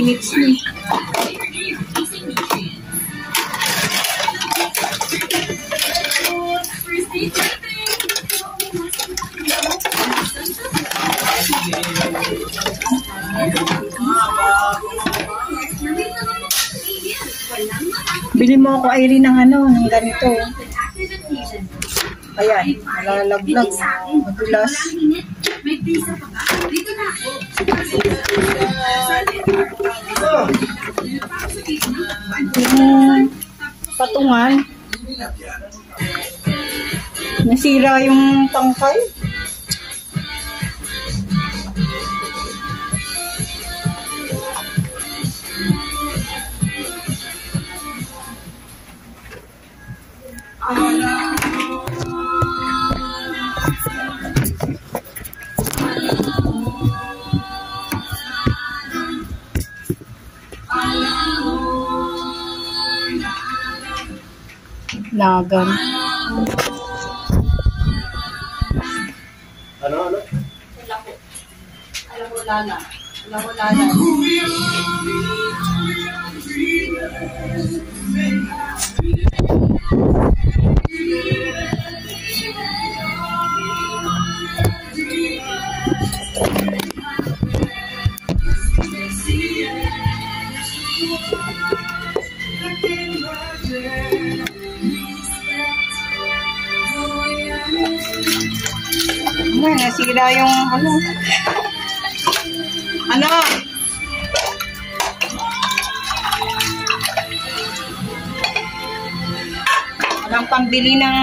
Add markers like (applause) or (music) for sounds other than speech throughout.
minutes ni. Bili mo ako Irene ng ano, ng ganito. Ayan, nalalaglag, madulas. May visa pa Yung patungan. Nasira yung tangkay. Lagan. Ano, ano? Alam mo, Lala. Alam mo, Lala. Pambili ng...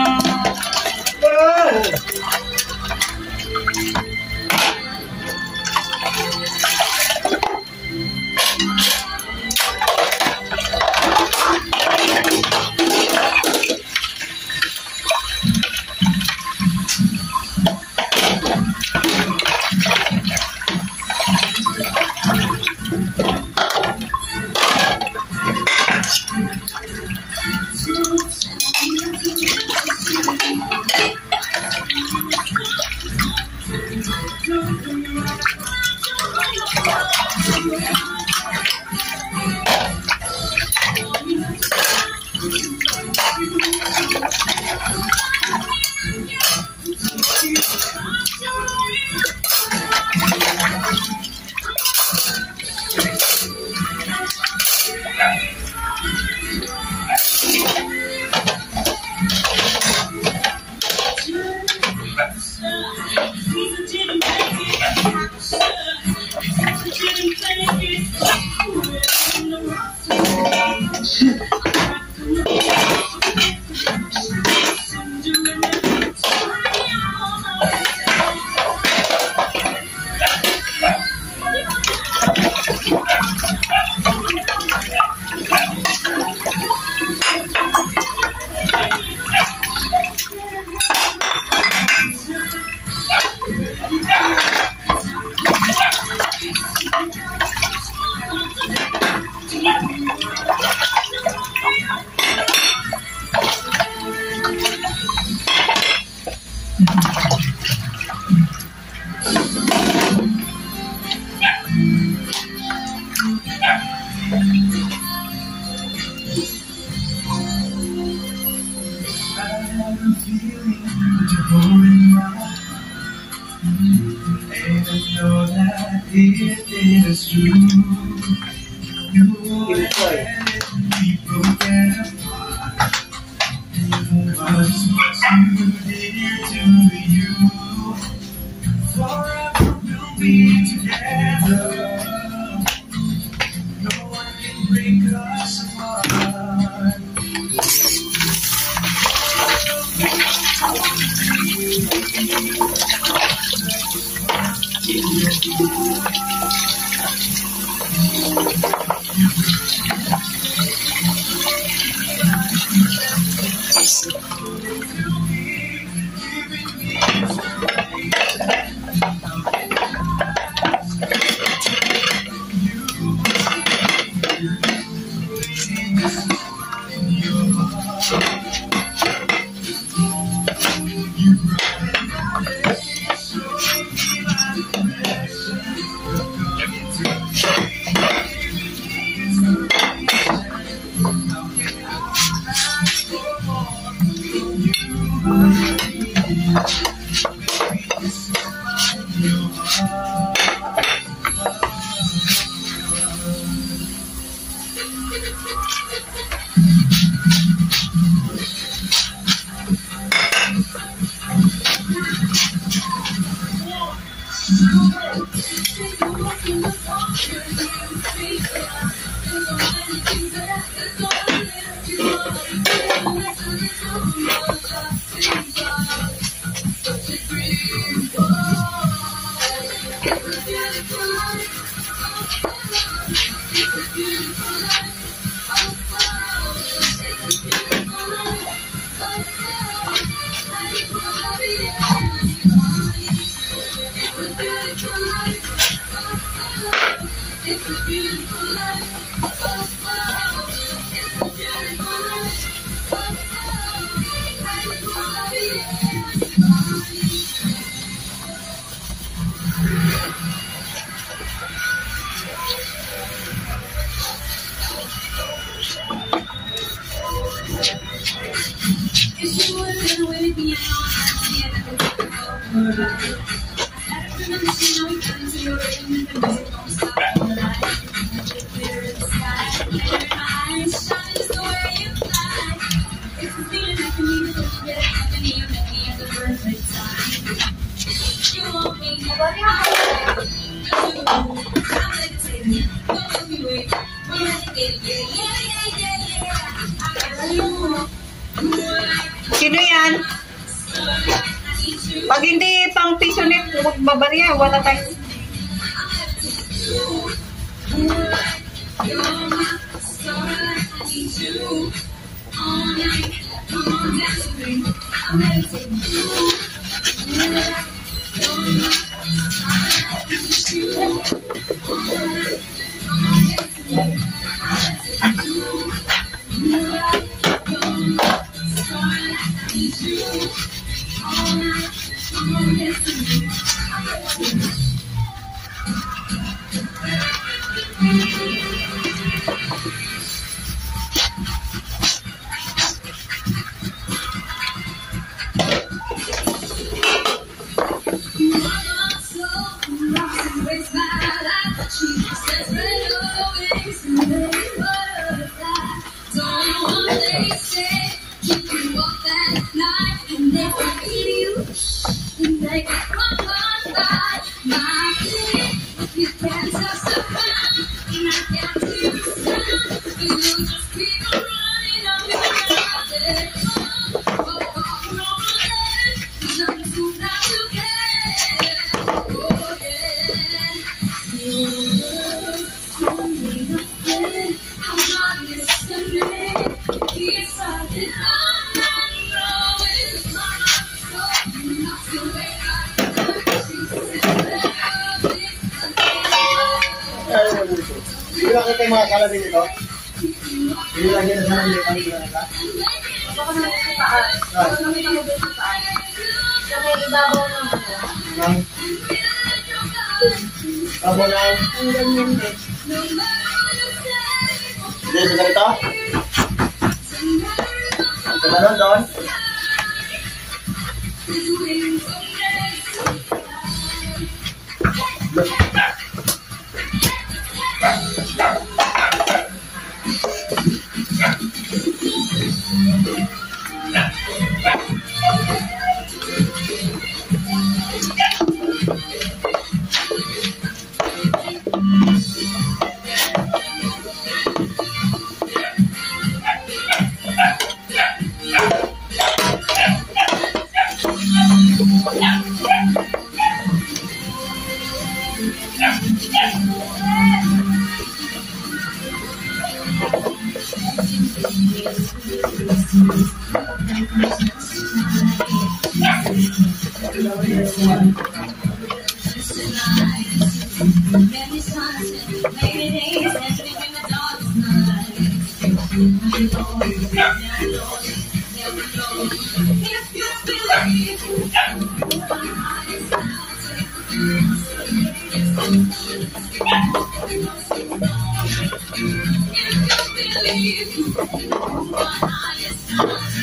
Africa. wala tayong Kabunay. Ang ganyan din. Hindi, sa ganito. Ang ganun doon. Look. If you believe Buenas tardes.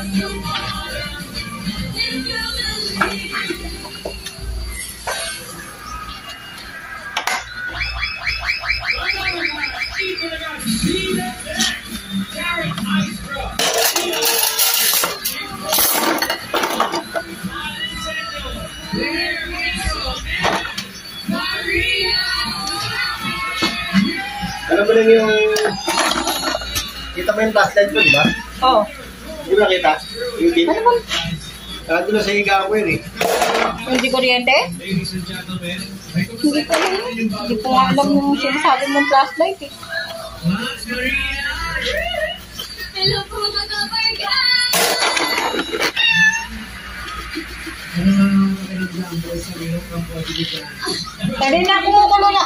Lang. Kita mo yung flashlight? Oh. Hindi mo nakita? Yung tip? Ano ba? Nandun na sa higa ko yun eh. Hindi kuryente? Hindi ko alam. Hindi ko nga alam yung sinasabi mong flashlight eh. Hello po mga barka! Kailin na kumukulo na.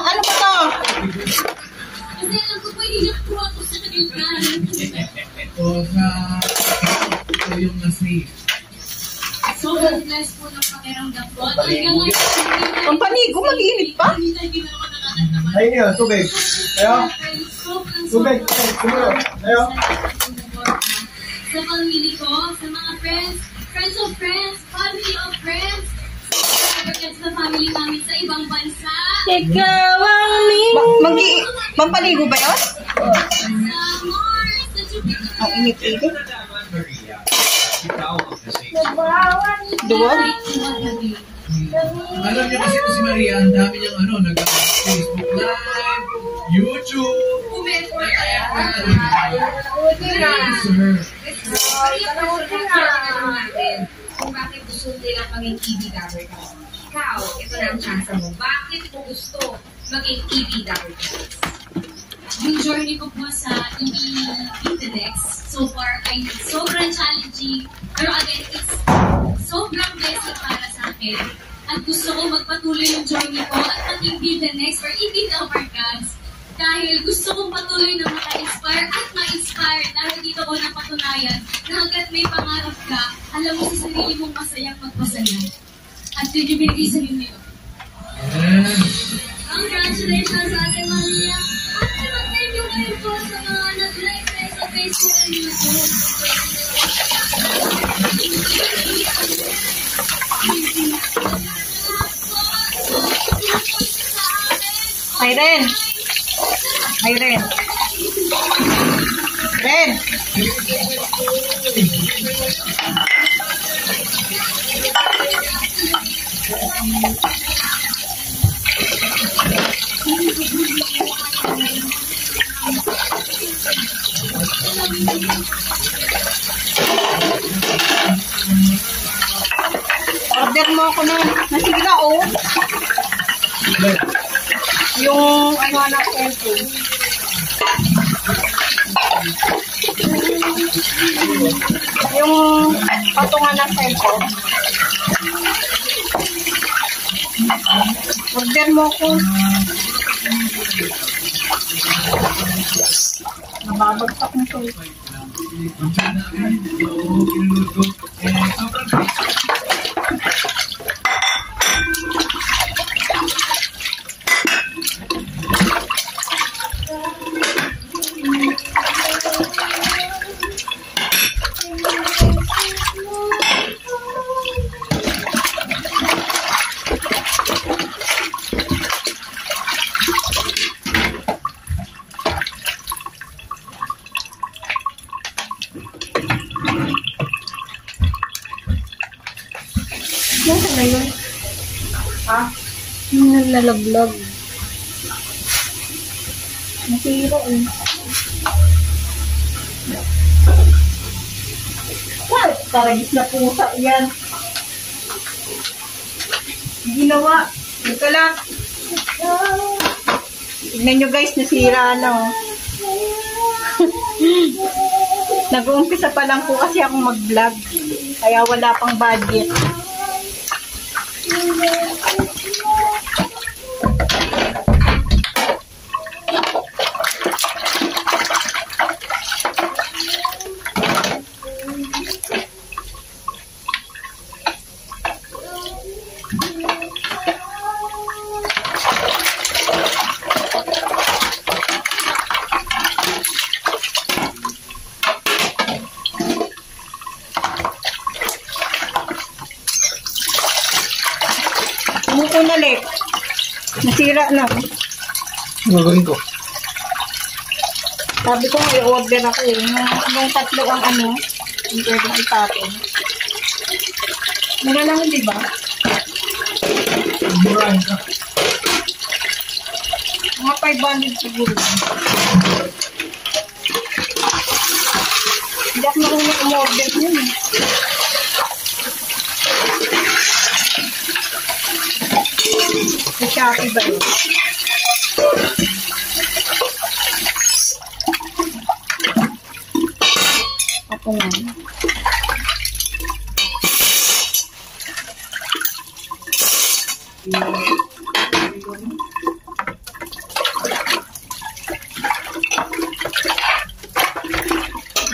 Ngayon, Ang panigo, mag-init pa? Ayun yun, tubig. Ayo, Sobrang tubig. sobrang Sumunod. Ayo. sa pamilya ko, sa mga friends, friends of friends, family of friends, sa family namin sa ibang bansa, Ikaw ang Mag Pampaligo ba yun? sa Mars, sa Jupiter, Ang init-init. Duwag? Alam niyo kasi si Maria, ang dami niyang ano, nag-Facebook Live, YouTube. Sir, kung bakit gusto nilang maging TV lover ka. Ikaw, ito na ang chance mo. Bakit mo gusto maging TV lover ka? Yung journey ko po sa EB Internex, so far ay sobrang challenging. Pero again, it's sobrang blessing para akin. At gusto ko magpatuloy yung journey ko at maging be the next or EB Lover Gods. Dahil gusto kong patuloy na maka-inspire at ma-inspire dahil dito ko napatunayan na hanggat may pangarap ka, alam mo sa sarili mong masayang magpasaya. At binigay sa inyo. Congratulations, Ate Maria! At thank you kayo po sa mga nag-like sa Facebook and YouTube. Irene. Irene. Ren. Order mo ako ng nasigla, oh. Yung ano na cellphone. Yung patungan ng cellphone. Order mo ko. Nababagsak na to. Ang chat namin, oo, pinanood ko. Eh, sobrang Nasaan na yun? Ha? Yung nalalaglag. Nasira eh. Wow! Karagis na pusa yan. Ginawa. Ito lang. Tignan nyo guys, nasira na oh. (laughs) Nag-uumpisa pa lang po kasi akong mag-vlog. Kaya wala pang budget. Umuko na, Lek. Nasira na. Ano gagawin ko? Sabi ko, i-order ako eh. Yung, yung tatlo ang ano, yung pwede itapon. Mura lang, di ba? Murahin ka. Mga 500 siguro. Hindi ako marunong umorder yun eh. Sa Shopee ba yun? Na.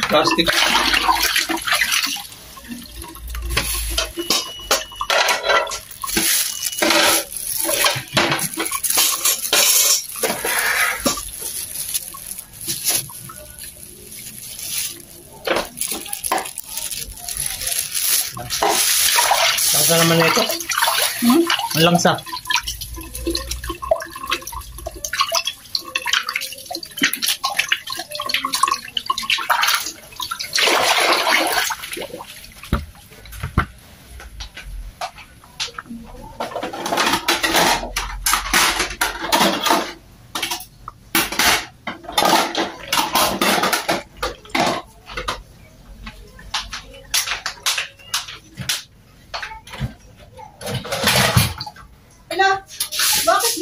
Plastic. Langsa naman na ito. Hmm? Ang langsa. Ala, bakit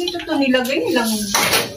dito to nilagay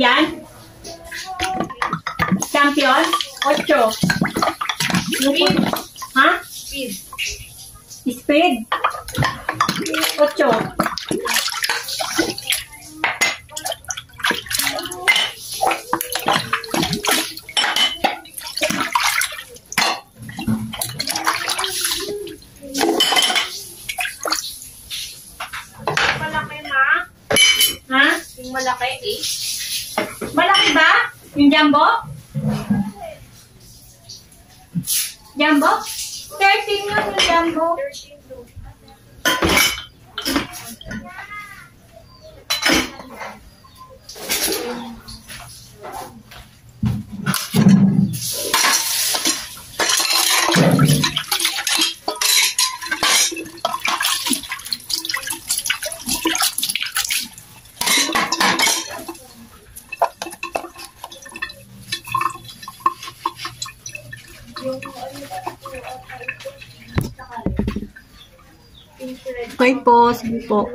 Fabián. Campeón, 8. Luis, Yung jumbo? Jumbo? 13 yun yung jumbo. Okay po, sige po.